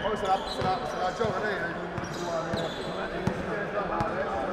Poi se la, se la, se la gioca lei è individuale. Muoviti!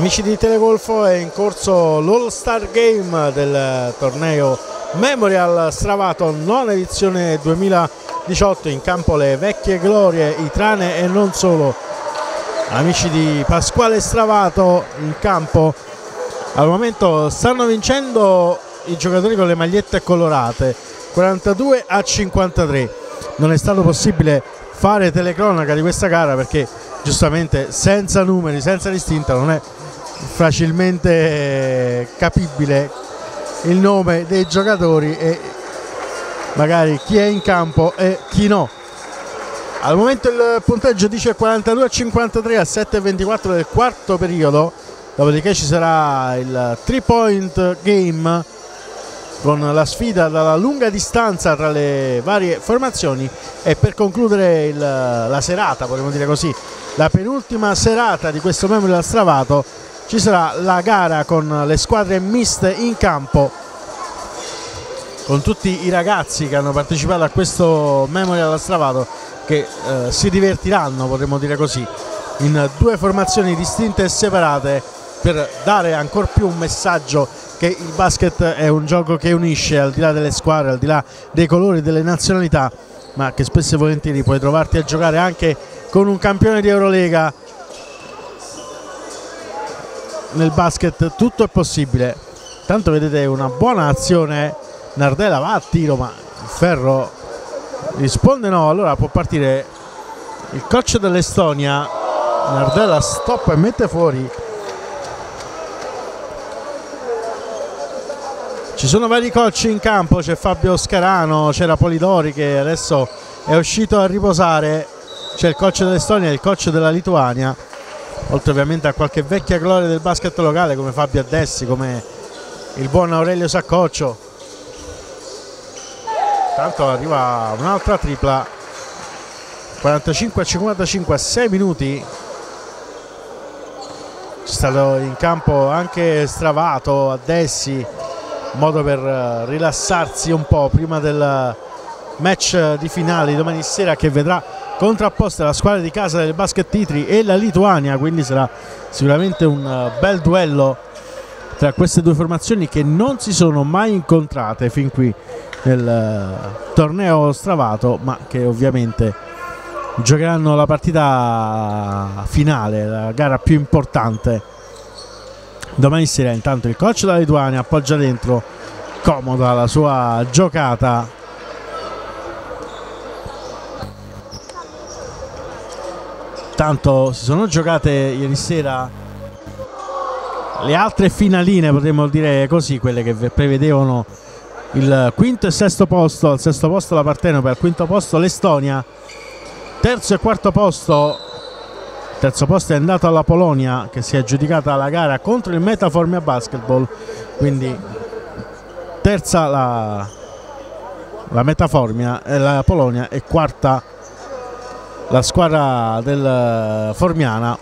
Amici di Televolfo è in corso l'All Star Game del torneo Memorial Stravato, nona edizione 2018 in campo le vecchie glorie itrane e non solo. Amici di Pasquale Stravato in campo al momento stanno vincendo i giocatori con le magliette colorate 42 a 53. Non è stato possibile fare telecronaca di questa gara perché giustamente senza numeri, senza distinta non è facilmente capibile il nome dei giocatori e magari chi è in campo e chi no. Al momento il punteggio dice 42 a 53 a 7-24 del quarto periodo, dopodiché ci sarà il 3 point game con la sfida dalla lunga distanza tra le varie formazioni e per concludere il, la serata, potremmo dire così, la penultima serata di questo Memorial Stravato ci sarà la gara con le squadre miste in campo con tutti i ragazzi che hanno partecipato a questo Memorial Stravato che eh, si divertiranno, potremmo dire così, in due formazioni distinte e separate per dare ancora più un messaggio che il basket è un gioco che unisce al di là delle squadre, al di là dei colori, delle nazionalità, ma che spesso e volentieri puoi trovarti a giocare anche con un campione di Eurolega nel basket tutto è possibile. Tanto vedete una buona azione. Nardella va a tiro ma il ferro risponde no. Allora può partire il coach dell'Estonia. Nardella stoppa e mette fuori. Ci sono vari coach in campo. C'è Fabio Scarano c'era Polidori che adesso è uscito a riposare. C'è il coach dell'Estonia e il coach della Lituania oltre ovviamente a qualche vecchia gloria del basket locale come Fabio Addessi, come il buon Aurelio Saccoccio. Tanto arriva un'altra tripla, 45 a 55 a 6 minuti. C'è stato in campo anche Stravato, Addessi, modo per eh, rilassarsi un po' prima del match di finale di domani sera che vedrà contrapposta la squadra di casa del Basket Titri e la Lituania, quindi sarà sicuramente un eh, bel duello tra queste due formazioni che non si sono mai incontrate fin qui nel eh, torneo stravato, ma che ovviamente giocheranno la partita finale, la gara più importante. Domani sera intanto il coach della Lituania appoggia dentro comoda la sua giocata Tanto si sono giocate ieri sera le altre finaline, potremmo dire così, quelle che prevedevano il quinto e sesto posto, al sesto posto la Partenope, al quinto posto l'Estonia, terzo e quarto posto, terzo posto è andato alla Polonia che si è aggiudicata la gara contro il Metaformia Basketball, quindi terza la, la Metaformia e la Polonia e quarta la squadra del eh, Formiana.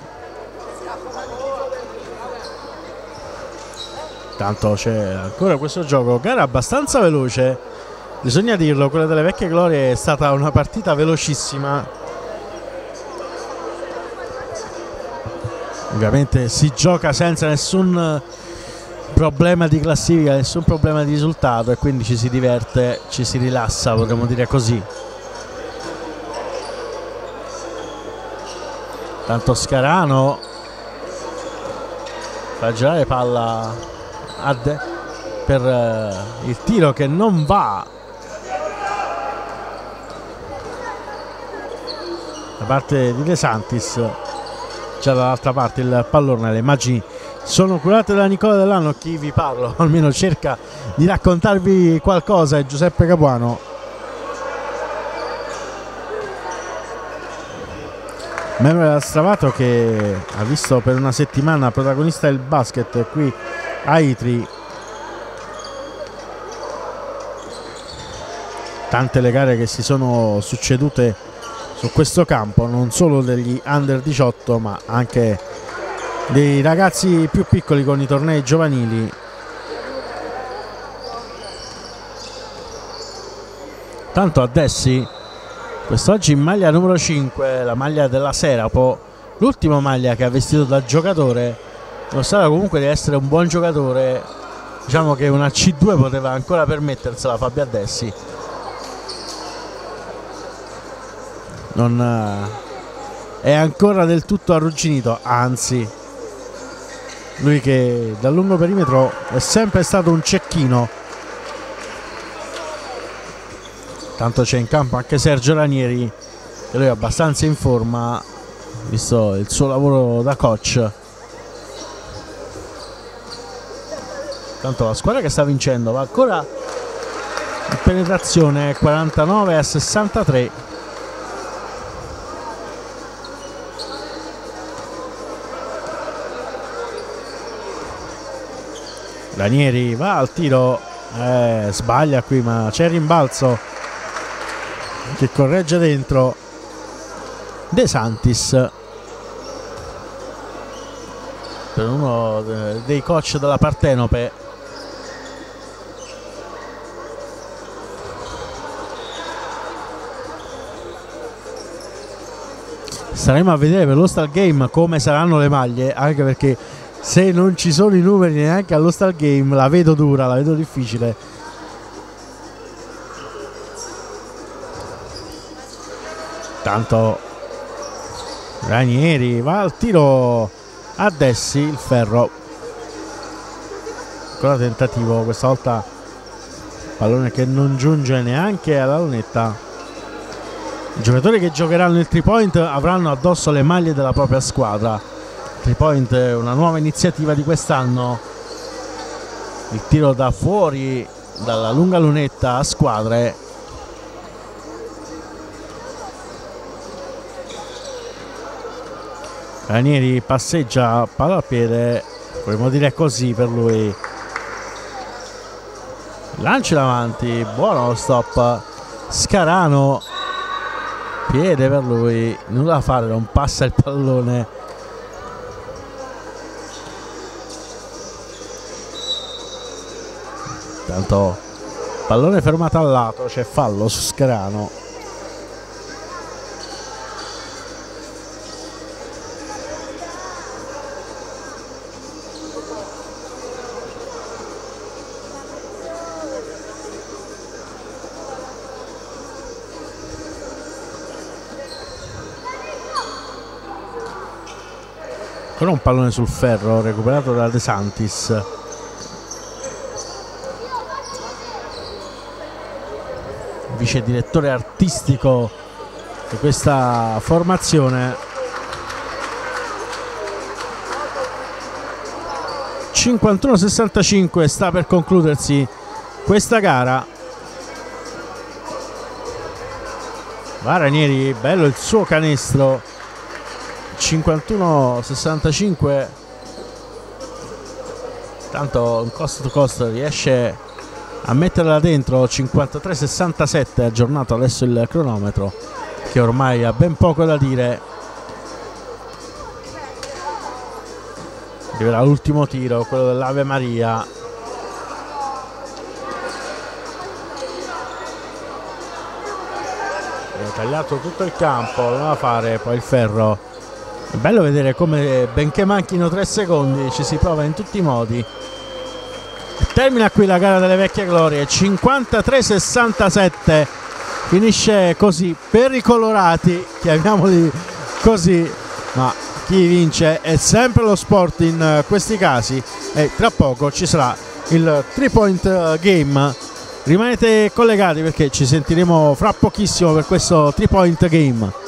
Tanto c'è ancora questo gioco. Gara abbastanza veloce. Bisogna dirlo quella delle vecchie glorie è stata una partita velocissima. Ovviamente si gioca senza nessun problema di classifica, nessun problema di risultato e quindi ci si diverte, ci si rilassa, potremmo dire così. Tanto Scarano fa girare palla per uh, il tiro che non va. Da parte di De Santis c'è dall'altra parte il pallone le immagini sono curate da Nicola Dell'Anno chi vi parlo almeno cerca di raccontarvi qualcosa è Giuseppe Capuano membro della Stravato che ha visto per una settimana protagonista del basket qui a Itri. Tante le gare che si sono succedute su questo campo non solo degli under 18 ma anche dei ragazzi più piccoli con i tornei giovanili. Tanto a Dessi quest'oggi in maglia numero 5 la maglia della Serapo l'ultima maglia che ha vestito da giocatore. Dimostrava comunque di essere un buon giocatore. Diciamo che una C2 poteva ancora permettersela Fabio Dessi non eh, è ancora del tutto arrugginito, anzi lui che dal lungo perimetro è sempre stato un cecchino. Tanto c'è in campo anche Sergio Ranieri che lui è abbastanza in forma visto il suo lavoro da coach. Tanto la squadra che sta vincendo va ancora in penetrazione 49 a 63 Ranieri va al tiro eh, sbaglia qui ma c'è il rimbalzo che corregge dentro. De Santis. Per uno dei coach della Partenope. Staremo a vedere per lo Star Game come saranno le maglie anche perché se non ci sono i numeri neanche allo Star Game la vedo dura, la vedo difficile. Tanto Ranieri va al tiro a Dessi il ferro. Ancora tentativo, questa volta pallone che non giunge neanche alla lunetta. I giocatori che giocheranno il 3 point avranno addosso le maglie della propria squadra 3 point una nuova iniziativa di quest'anno il tiro da fuori dalla lunga lunetta a squadre Ranieri passeggia palla al piede potremmo dire così per lui. Lancio davanti buono stop. Scarano piede per lui nulla da fare non passa il pallone. Intanto pallone fermato al lato, c'è fallo su Scarano. Con un pallone sul ferro recuperato da De Santis. Vice direttore artistico di questa formazione. 51-65 sta per concludersi questa gara. Va Ranieri bello il suo canestro 51-65 tanto in cost to cost riesce a metterla dentro 53-67 aggiornato adesso il cronometro che ormai ha ben poco da dire. Arriverà l'ultimo tiro quello dell'Ave Maria. Tagliato tutto il campo doveva fare poi il ferro è bello vedere come benché manchino tre secondi ci si prova in tutti i modi. Termina qui la gara delle vecchie glorie 53-67 finisce così per i colorati chiamiamoli così ma chi vince è sempre lo sport in eh, questi casi. E tra poco ci sarà il 3 point eh, game. Rimanete collegati perché ci sentiremo fra pochissimo per questo 3 point game